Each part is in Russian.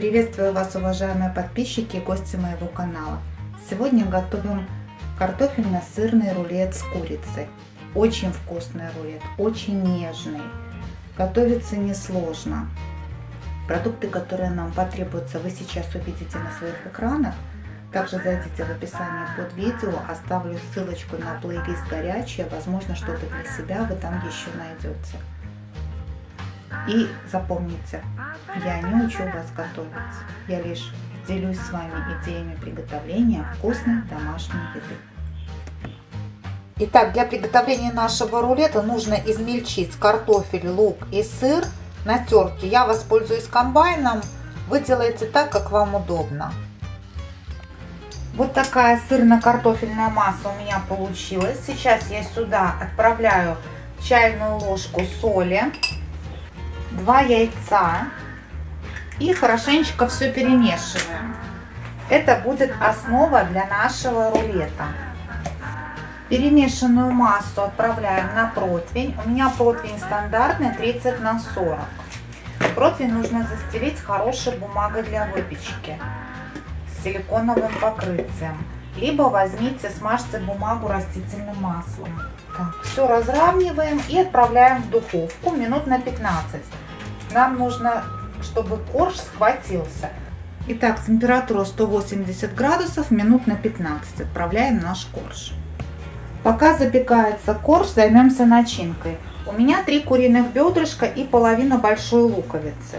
Приветствую вас, уважаемые подписчики и гости моего канала. Сегодня готовим картофельно-сырный рулет с курицей. Очень вкусный рулет, очень нежный. Готовится несложно. Продукты, которые нам потребуются, вы сейчас увидите на своих экранах. Также зайдите в описание под видео, оставлю ссылочку на плейлист «Горячее». Возможно, что-то для себя вы там еще найдете. И запомните, я не учу вас готовить, я лишь делюсь с вами идеями приготовления вкусной домашней еды. Итак, для приготовления нашего рулета нужно измельчить картофель, лук и сыр на терке. Я воспользуюсь комбайном, вы делаете так, как вам удобно. Вот такая сырно-картофельная масса у меня получилась. Сейчас я сюда отправляю чайную ложку соли, 2 яйца и хорошенечко все перемешиваем. Это будет основа для нашего рулета. Перемешанную массу отправляем на противень. У меня противень стандартный 30 на 40. Противень нужно застелить хорошей бумагой для выпечки с силиконовым покрытием. Либо возьмите, смажьте бумагу растительным маслом. Так, все разравниваем и отправляем в духовку минут на 15. Нам нужно, чтобы корж схватился. Итак, температура 180 градусов, минут на 15 отправляем наш корж. Пока запекается корж, займемся начинкой. У меня три куриных бедрышка и половина большой луковицы.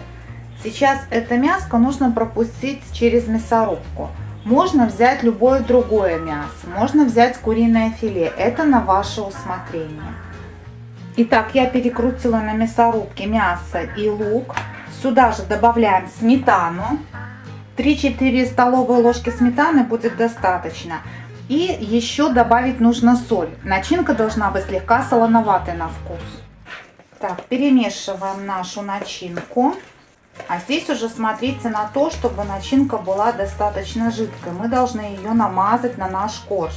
Сейчас это мяско нужно пропустить через мясорубку. Можно взять любое другое мясо, можно взять куриное филе, это на ваше усмотрение. Итак, я перекрутила на мясорубке мясо и лук. Сюда же добавляем сметану. 3-4 столовые ложки сметаны будет достаточно. И еще добавить нужно соль. Начинка должна быть слегка солоноватой на вкус. Так, перемешиваем нашу начинку. А здесь уже смотрите на то, чтобы начинка была достаточно жидкой. Мы должны ее намазать на наш корж.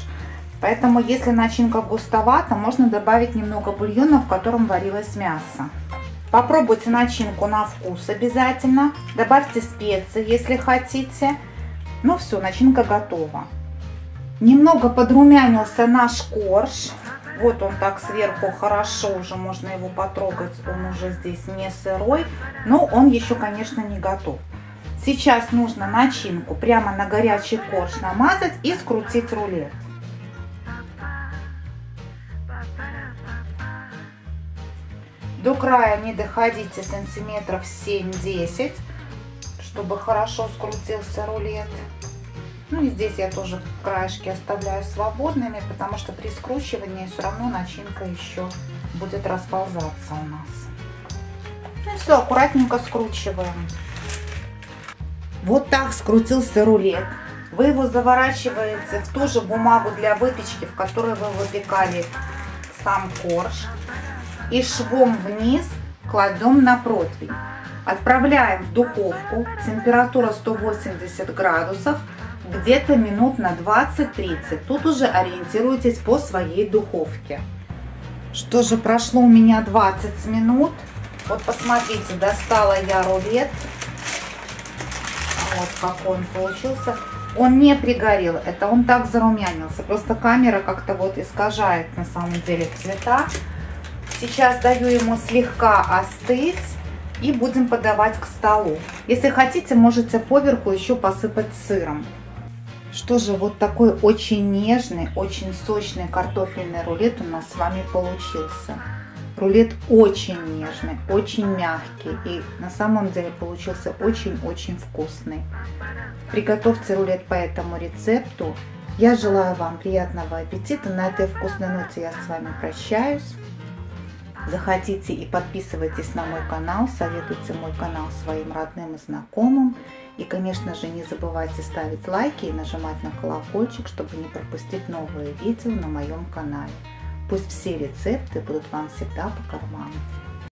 Поэтому, если начинка густовата, можно добавить немного бульона, в котором варилось мясо. Попробуйте начинку на вкус обязательно. Добавьте специи, если хотите. Ну все, начинка готова. Немного подрумянился наш корж. Вот он так сверху хорошо уже, можно его потрогать. Он уже здесь не сырой, но он еще, конечно, не готов. Сейчас нужно начинку прямо на горячий корж намазать и скрутить рулет. До края не доходите сантиметров 7-10, чтобы хорошо скрутился рулет. Ну и здесь я тоже краешки оставляю свободными, потому что при скручивании все равно начинка еще будет расползаться у нас. Ну и все, аккуратненько скручиваем. Вот так скрутился рулет. Вы его заворачиваете в ту же бумагу для выпечки, в которой вы выпекали сам корж и швом вниз кладем на противень. Отправляем в духовку, температура 180 градусов, где-то минут на 20-30. Тут уже ориентируйтесь по своей духовке. Что же, прошло у меня 20 минут. Вот посмотрите, достала я рулет. Вот как он получился. Он не пригорел, это он так зарумянился. Просто камера как-то вот искажает на самом деле цвета. Сейчас даю ему слегка остыть и будем подавать к столу. Если хотите, можете поверху еще посыпать сыром. Что же, вот такой очень нежный, очень сочный картофельный рулет у нас с вами получился. Рулет очень нежный, очень мягкий и на самом деле получился очень-очень вкусный. Приготовьте рулет по этому рецепту. Я желаю вам приятного аппетита. На этой вкусной ноте я с вами прощаюсь. Заходите и подписывайтесь на мой канал, советуйте мой канал своим родным и знакомым. И, конечно же, не забывайте ставить лайки и нажимать на колокольчик, чтобы не пропустить новые видео на моем канале. Пусть все рецепты будут вам всегда по карману.